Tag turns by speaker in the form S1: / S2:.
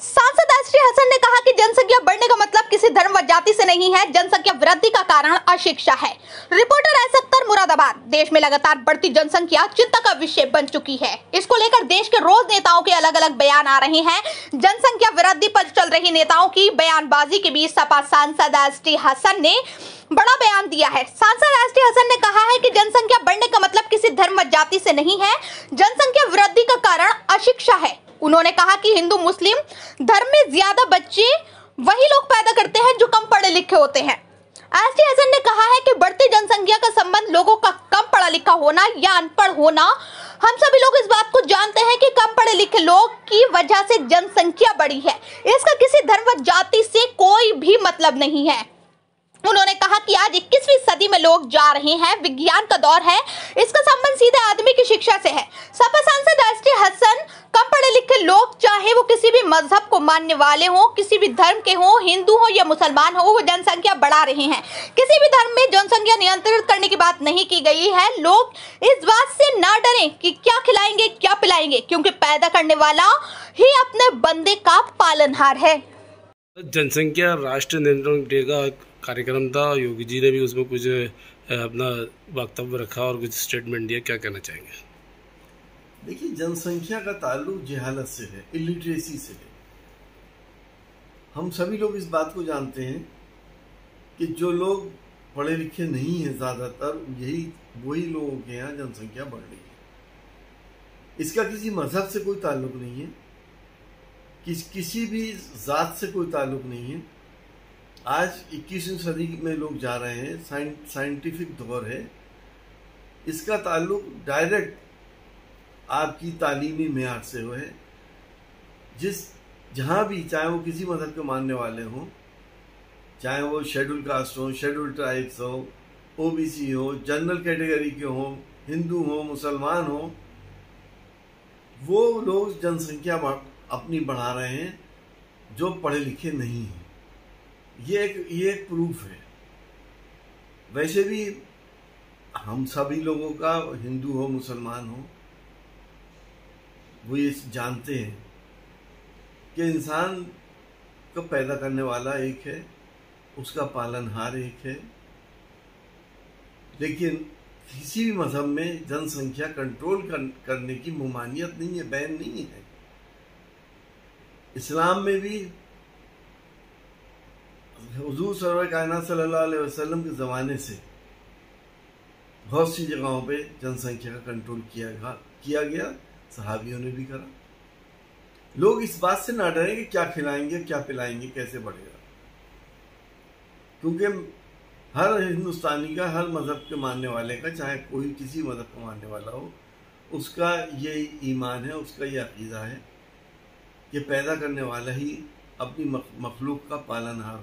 S1: सांसद एसटी हसन ने कहा कि जनसंख्या बढ़ने का मतलब किसी धर्म व जाति से नहीं है। जनसंख्या वृद्धि का कारण अशिक्षा है। Reporter S Akhtar, Moradabad. देश में लगातार बढ़ती जनसंख्या चिंता का विषय बन चुकी है। इसको लेकर देश के रोज नेताओं के अलग अलग बयान आ रहे हैं। जनसंख्या वृद्धि पर चल रही नेताओं की बयानबाजी के बीच सपा सांसद एस टी हसन ने बड़ा बयान दिया है। सांसद एस टी हसन ने कहा है कि जनसंख्या बढ़ने का मतलब किसी धर्म व जाति से नहीं है। जनसंख्या वृद्धि का कारण अशिक्षा है। उन्होंने कहा कि हिंदू, मुस्लिम धर्म में ज़्यादा बच्चे वही लोग पैदा करते हैं जो कम पढ़े लिखे होते हैं। एस टी हसन ने कहा है कि बढ़ती जनसंख्या का संबंध लोगों का कम पढ़ा लिखा होना या अनपढ़ होना, हम सभी लोग इस बात को जानते हैं कि कम पढ़े लिखे लोग की वजह से जनसंख्या बढ़ी है। इसका किसी धर्म व जाति से कोई भी मतलब नहीं है। उन्होंने कहा कि आज 21वीं सदी में लोग जा रहे हैं। विज्ञान का दौर है। इसका संबंध सीधे आदमी की शिक्षा से है। सपा सांसद एस टी हसन कम पढ़े लिखे लोग चाहे वो किसी भी मज़हब को मानने वाले हों किसी भी धर्म के हों हिंदू हो या मुसलमान हो वो जनसंख्या बढ़ा रहे हैं। किसी भी धर्म में जनसंख्या नियंत्रित करने की बात नहीं की गई है। लोग इस बात से ना डरें कि क्या खिलाएँगे क्या पिलाएँगे क्योंकि पैदा करने वाला ही अपने बंदे का पालनहार है।
S2: जनसंख्या राष्ट्र नियंत्रण डे का कार्यक्रम था। योगी जी ने भी उसमें कुछ अपना वक्तव्य रखा और कुछ स्टेटमेंट दिया। क्या कहना चाहेंगे?
S3: देखिए जनसंख्या का ताल्लुक जहालत से है इलिटरेसी से है। हम सभी लोग इस बात को जानते हैं कि जो लोग पढ़े लिखे नहीं हैं ज़्यादातर, यही वही लोगों के यहाँ जनसंख्या बढ़ रही है। इसका किसी मज़हब से कोई ताल्लुक नहीं है, किस, किसी भी ज़ात से कोई ताल्लुक नहीं है। आज 21वीं सदी में लोग जा रहे हैं साइंटिफिक दौर है। इसका ताल्लुक डायरेक्ट आपकी तालीमी मैार से हुए जिस जहाँ भी, चाहे वो किसी मज़हब के मानने वाले हों, चाहे वो शेड्यूल कास्ट हो शेड्यूल ट्राइब्स हो सी हो जनरल कैटेगरी के हों, हिंदू हों, मुसलमान हो, वो लोग जनसंख्या अपनी बढ़ा रहे हैं, जो पढ़े लिखे नहीं हैं। ये एक ये एक प्रूफ है। वैसे भी हम सभी लोगों का हिंदू हो, मुसलमान हो, वो ये जानते हैं। कि इंसान को पैदा करने वाला एक है उसका पालनहार एक है। लेकिन किसी भी मज़हब में जनसंख्या कंट्रोल कर, करने की मुमानियत नहीं है बैन नहीं है। इस्लाम में भी हजूर सरवर कायनात अलैहि वसल्लम के ज़माने से बहुत सी जगहों पे जनसंख्या का कंट्रोल किया गया किया गया सहाबियों ने भी करा। लोग इस बात से ना डरें कि क्या खिलाएँगे, क्या पिलाएँगे, कैसे बढ़ेगा। क्योंकि हर हिंदुस्तानी का, हर मज़हब के मानने वाले का, चाहे कोई किसी मज़हब का मानने वाला हो, उसका ये ईमान है, उसका ये अकीदा है कि पैदा करने वाला ही अपनी मखलूक का पालनहार